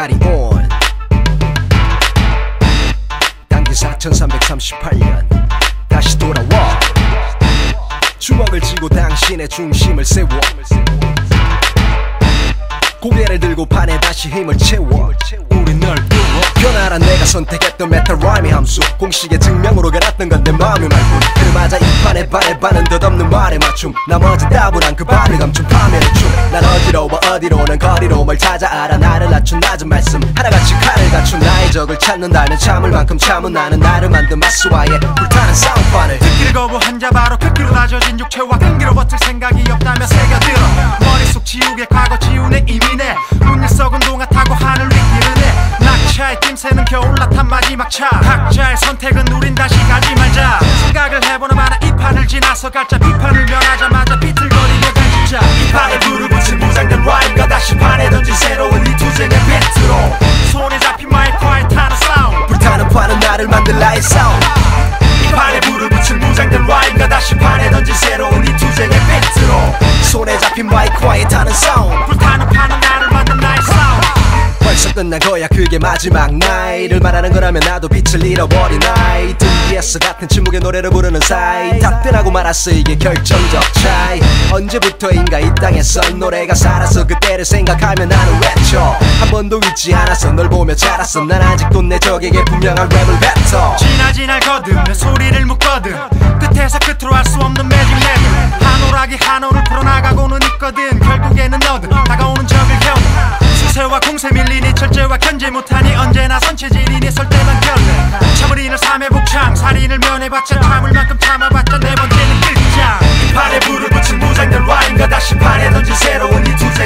carry on 단기 4338년. 다시 돌아와. 주먹을 쥐고 당신의 중심을 세워. 고개를 들고 판에 다시 힘을 채워. 우린 널 뚫어. 변화란 내가 선택했던 메탈 라임의 함수. 공식의 증명으로 갈았던 건 내 마음이 말고. 그마자 이 판에 반에 반은 덧없는 말에 맞춤. 나머지 따분한 그 발을 감춘 파멸의 춤난 어디로 와 어디로 는 거리로 뭘 찾아 알아. 나를 낮춘 낮은 말씀. 하나같이 칼을 갖춘 나의 적을 찾는다면 참을 만큼 참은 나는 나를 만든 마수와의 불타는 싸움판을. 듣기를 거부한 자 바로 극기로 다져진 육체와 끈기로 버틸 생각이 없다며 새겨들어. 머릿속 지우개 과거 지우네 이미네. 눈일 썩은 동화 타고 하늘 위기를 해 낙차의 낌새는 겨울 나탄 마지막 차. 각자의 선택은 우 나서 갈자. 비판을 면하자마자 비틀거리며 갈자. 이 판에 불을 붙인 무장된 라임과 다시 판에 던진 새로운 이 투쟁의 비트로. 손에 잡힌 마이크와의 타는 사운드. 불타는 판은 나를 만들 나의 싸움 이 판에 불을 붙인 무장된 라임과 다시 판에 던진 새로운 이 투쟁의 비트로. 손에 잡힌 마이크와의 타는 싸움 끝난 거야 그게 마지막 나이를 말하는 거라면 나도 빛을 잃어버린 나이. 등 위에서 같은 침묵의 노래를 부르는 사이. 답변하고 말았어 이게 결정적 차이. 언제부터인가 이 땅에서 이 노래가 살아서 그때를 생각하며 나는 외쳐. 한 번도 잊지 않았어 널 보며 자랐어. 난 아직도 내 적에게 분명한 랩을 뱉어. 지나 지 날 거듭 소리를 묶거든. 끝에서 끝으로 할수 없는 매직 레벨 한 오락이 한 오를 풀어나가고는 있거든. 결국에는 너든. 겨우 수세와 공세 밀리니 철제와 견제 못하니 언제나 선체질이니 설 때만 결례. 인을 삼회 복창 살인을 면해봤자 참을 만큼 참아봤자 네 번째는 끝장. 이 판에 불을 붙인 무장된 라임과 다시 판에 던진 새로운 이 투쟁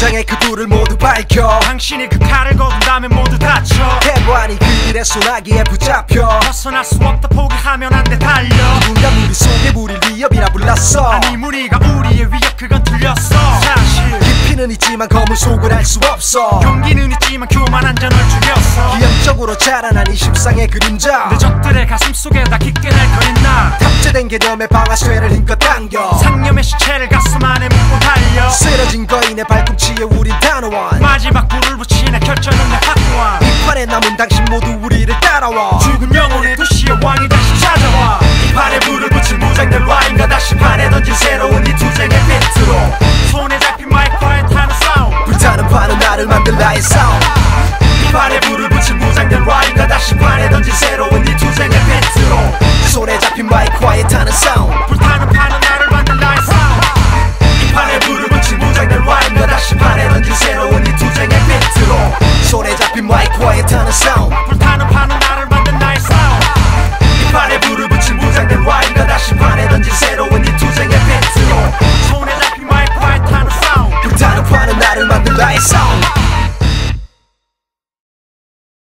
전장의 그 불을 모두 밝혀. 당신이 그 칼을 거둔다면 모두 다쳐. 해관이 그 길에 소나기에 붙잡혀. 벗어날 수 없다 포기하면 안 돼 달려. 누군가 우리 속에 우릴 위협이라 불렀어. 아니 무리가 우리의 위협 그건 틀렸어. 사실 깊이는 있지만 검은 속을 알 수 없어. 용기는 있지만 교만한 자널 죽였어. 기형적으로 자라난 이 십상의 그림자. 내 적들의 가슴 속에다 깊게 날거린 나. 탑재된 개념의 방아쇠를 힘껏 당겨. 상념의 시체를 가슴 안에 묻고 달려. 쓰러진 거인의 발 남은 당신 모두 우리를 따라와. 죽은 영혼의 도시의 왕이 다시 찾아와. 이 판에 불을 붙인 무장된 와인 과 다시 판에 던진 새로운 이